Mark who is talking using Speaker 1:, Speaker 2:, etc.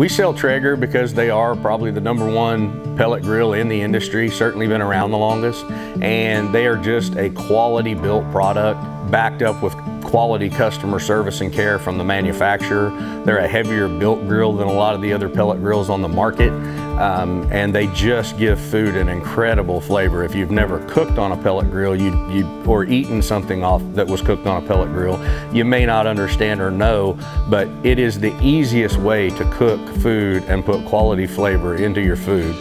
Speaker 1: We sell Traeger because they are probably the number one pellet grill in the industry, certainly been around the longest, and they are just a quality built product backed up with quality customer service and care from the manufacturer. They're a heavier built grill than a lot of the other pellet grills on the market, um, and they just give food an incredible flavor. If you've never cooked on a pellet grill you, you, or eaten something off that was cooked on a pellet grill, you may not understand or know, but it is the easiest way to cook food and put quality flavor into your food.